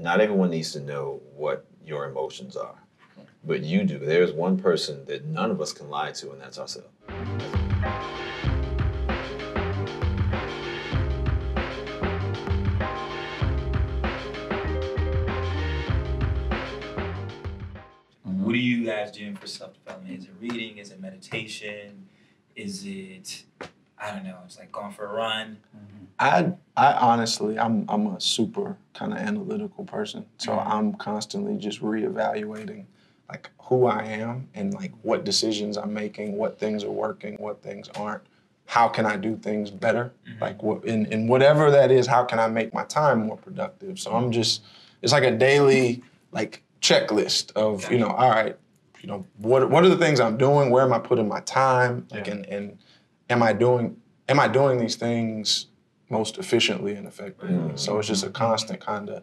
not everyone needs to know what your emotions are, but you do. There's one person that none of us can lie to, and that's ourselves. What are you guys doing for self development? Is it reading? Is it meditation? Is it I don't know? It's like going for a run. I I honestly I'm I'm a super kind of analytical person. So Mhm. I'm constantly just reevaluating like who I am and like what decisions I'm making, what things are working, what things aren't. How can I do things better? Mhm. Like what in, in whatever that is, how can I make my time more productive? So I'm just it's like a daily like checklist of, you know, all right, you know, what what are the things I'm doing? Where am I putting my time? Like Yeah. and and am I doing am I doing these things most efficiently and effectively? Mhm. So it's just a constant kind of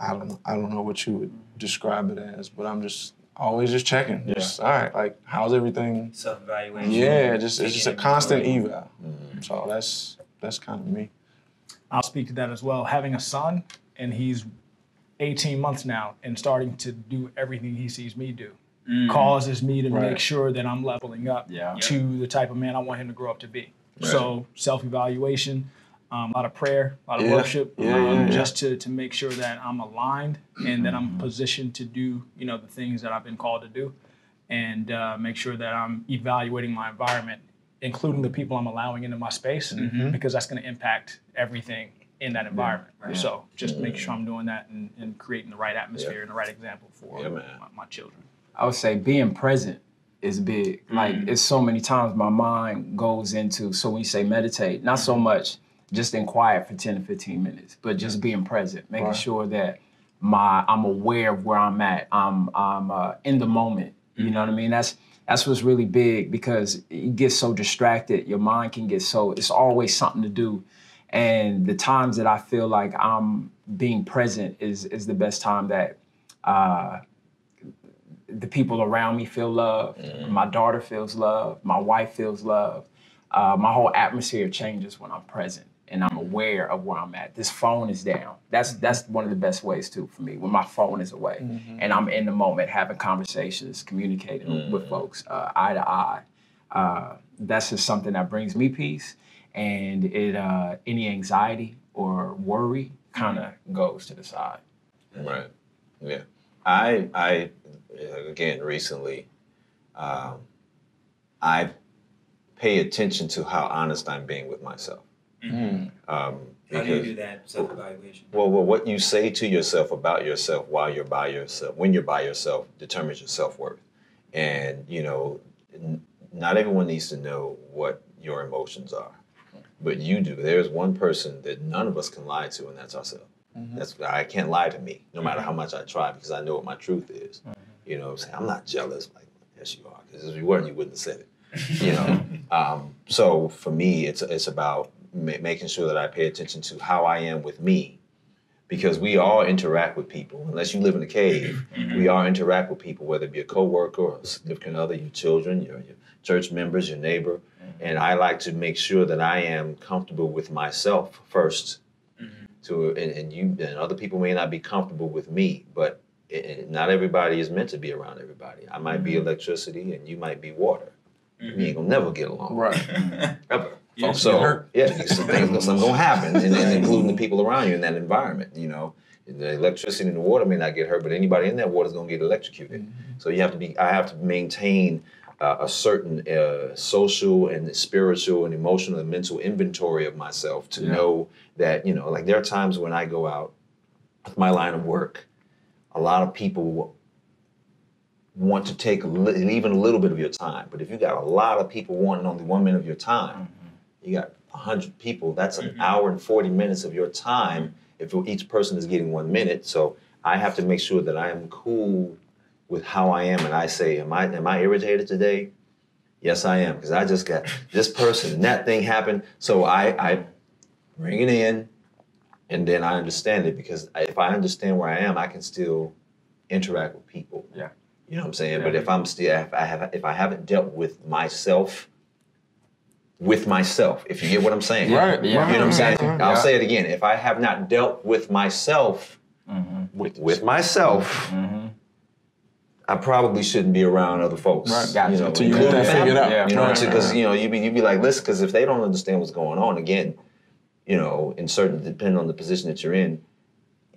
I don't I don't know what you would describe it as, but I'm just always just checking. Yeah. Just all right, like how's everything? Self evaluation. Yeah, just it's just a constant eval. Mhm. So that's that's kind of me. I'll speak to that as well. Having a son, and he's 18 months now, and starting to do everything he sees me do, Mm. causes me to Right. make sure that I'm leveling up Yeah. to the type of man I want him to grow up to be. Right. So self evaluation, um, a lot of prayer, a lot of Yeah. worship, Yeah, um, yeah, yeah. just to to make sure that I'm aligned and that Mm-hmm. I'm positioned to do you know the things that I've been called to do, and uh, make sure that I'm evaluating my environment, including the people I'm allowing into my space, Mhm. because that's going to impact everything in that environment. Right. So just make sure I'm doing that and, and creating the right atmosphere and the right example for Yeah, my, my children. I would say being present is big. Like Mm. it's so many times my mind goes into so when you say meditate, not so much just in quiet for 10 to 15 minutes, but just being present, making Right. sure that my I'm aware of where I'm at. I'm I'm uh, in the moment. You know what I mean? That's that's what's really big because you get so distracted. Your mind can get so it's always something to do. And the times that I feel like I'm being present is is the best time that uh, the people around me feel love. My daughter feels love. My wife feels love. Uh, my whole atmosphere changes when I'm present and I'm aware of where I'm at. This phone is down. That's that's one of the best ways too for me when my phone is away and I'm in the moment having conversations, communicating with folks uh, eye to eye. Uh, that's just something that brings me peace, and it uh, any anxiety or worry kind of goes to the side. Right. Yeah. I I again recently, um, I pay attention to how honest I'm being with myself. Um, How do you do that self evaluation? well, well, what you say to yourself about yourself while you're by yourself, when you're by yourself, determines your self worth. And you know, n- not everyone needs to know what your emotions are, but you do. There's one person that none of us can lie to, and that's ourselves. Mm-hmm. That's I can't lie to me, no matter how mm-hmm. much I try, because I know what my truth is. Mm-hmm. You know, what I'm saying I'm not jealous. Like yes, you are, because if you weren't, you wouldn't have said it. You know. um, so for me, it's it's about ma- making sure that I pay attention to how I am with me, because we all interact with people. Unless you live in a cave, we all interact with people, whether it be a coworker or a significant other, your children, your, your church members, your neighbor. And I like to make sure that I am comfortable with myself 1st To and, and you and other people may not be comfortable with me, but it, it- not everybody is meant to be around everybody. I might be mm-hmm. electricity, and you might be water. We mm-hmm. ain't gonna never get along Right. ever. Yeah. so Get hurt. yeah, some things some gonna happen, and, and including the people around you in that environment. You know, the electricity and the water may not get hurt, but anybody in that water is gonna get electrocuted. Mm-hmm. So you have to be. I have to maintain uh, a certain uh, social and spiritual and emotional and mental inventory of myself to Yeah. know that you know, like there are times when I go out with my line of work, a lot of people want to take li- even a little bit of your time. But if you got a lot of people wanting only one minute of your time, you got hundred people. That's an hour and forty minutes of your time if each person is getting one minute. So I have to make sure that I am cool with how I am, and I say, "Am I am I irritated today?" Yes, I am, because I just got this person and that thing happened. So I I bring it in, and then I understand it because if I understand where I am, I can still interact with people. Yeah. You know what I'm saying? But if I'm still, if I have, if I haven't dealt with myself, with myself, if you get what I'm saying, Right. Yeah. You know what I'm saying? Right. I'll say it again. If I have not dealt with myself, mm-hmm. with, with myself, mm-hmm. I probably shouldn't be around other folks. Right. Gotcha. You know, Until you get including that figured family. out. You know, Right, because right, you know you be you be like, listen, because if they don't understand what's going on, again, you know, in certain depending on the position that you're in,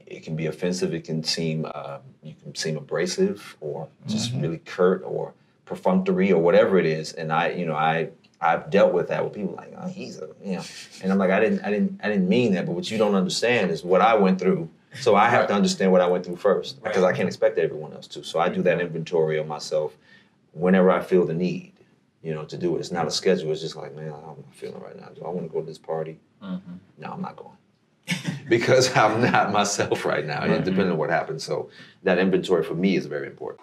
it can be offensive. It can seem uh, you can seem abrasive or just Mm-hmm. really curt or perfunctory or whatever it is. And I, you know, I I've dealt with that with people like, oh, he's a, you know, and I'm like, I didn't, I didn't, I didn't mean that. But what you don't understand is what I went through. So I have to understand what I went through first because I can't expect everyone else to. So I do that inventory of myself whenever I feel the need, you know, to do it. It's not a schedule. It's just like, man, I'm feeling right now. Do I want to go to this party? Mm-hmm. No, I'm not going. because I'm not myself right now, mm-hmm. depending on what happens. So that inventory for me is very important.